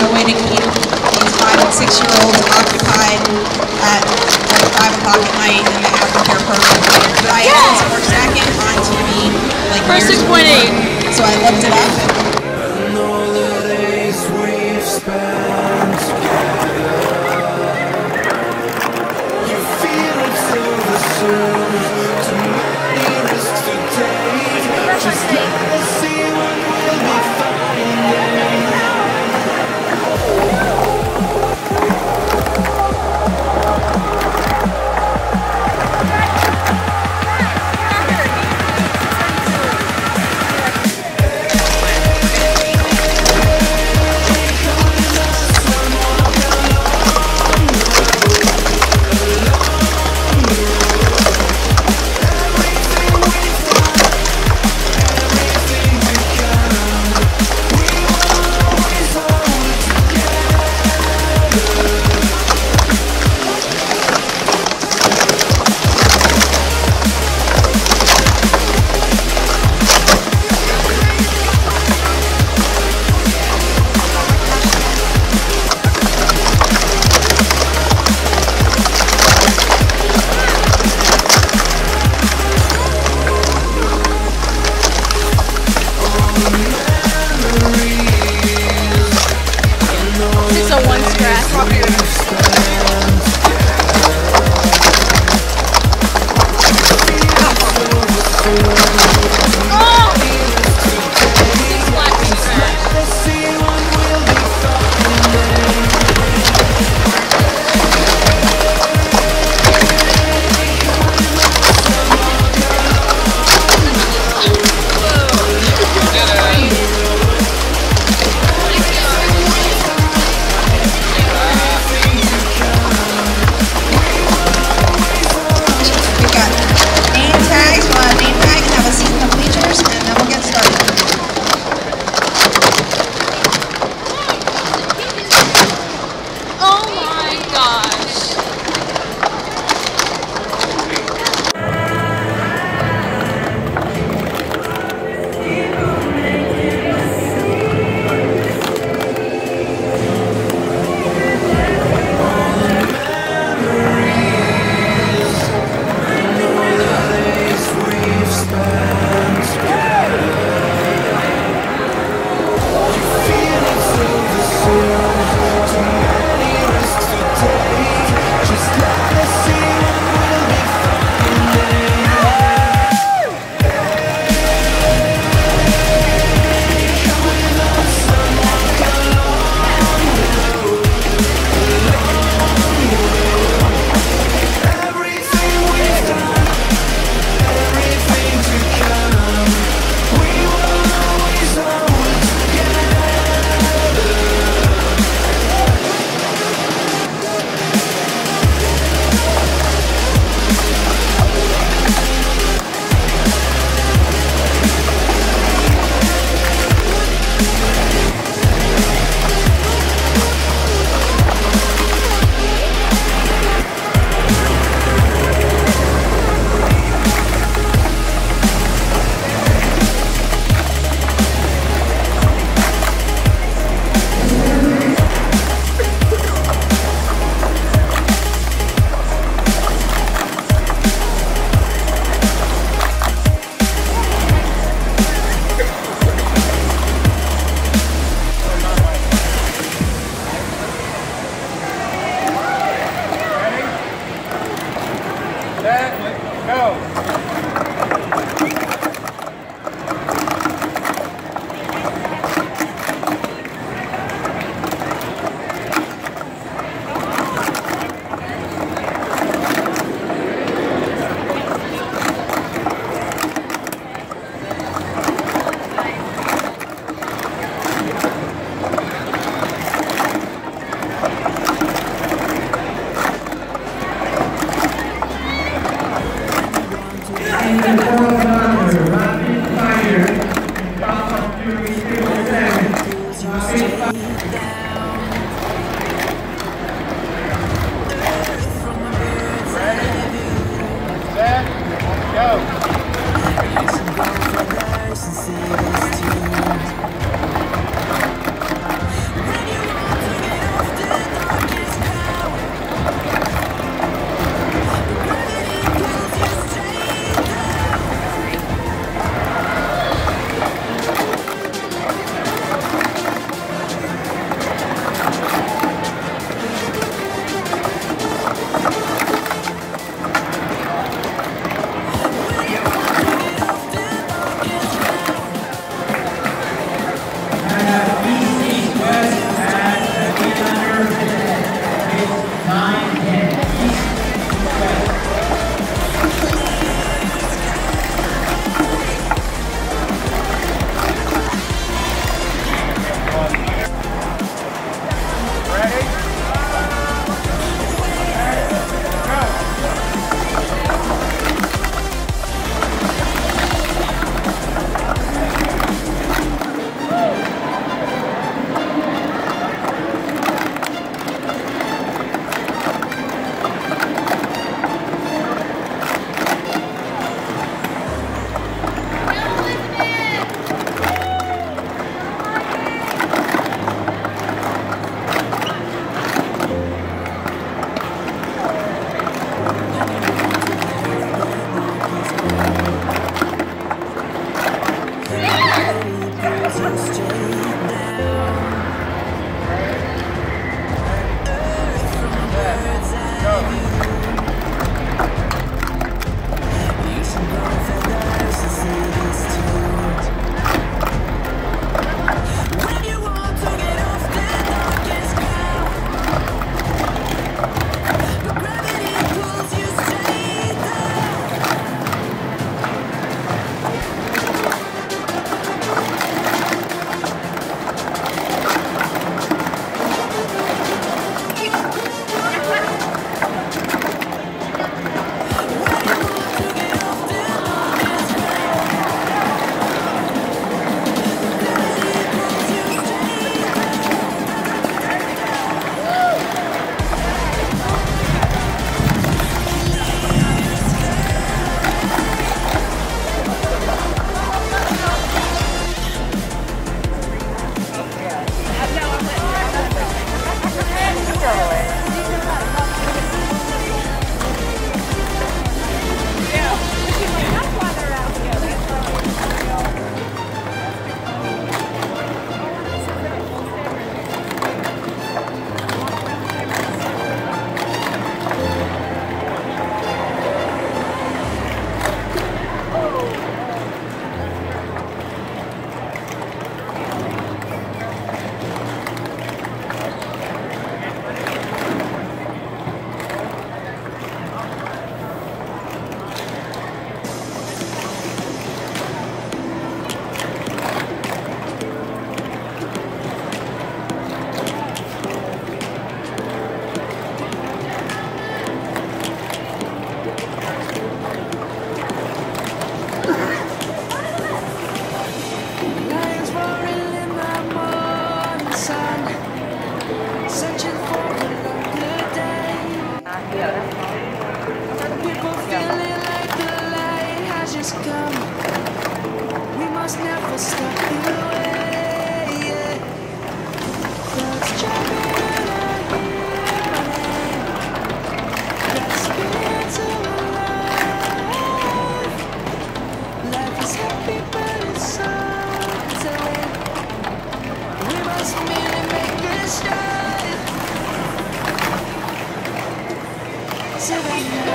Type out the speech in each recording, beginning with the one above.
the way to keep these five and six-year-olds occupied at like 5 o'clock at night in the aftercare program. But I asked for second on TV like 6.8. So I looked it up.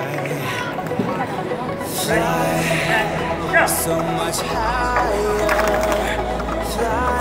Oh, 2.188. so much higher. Fly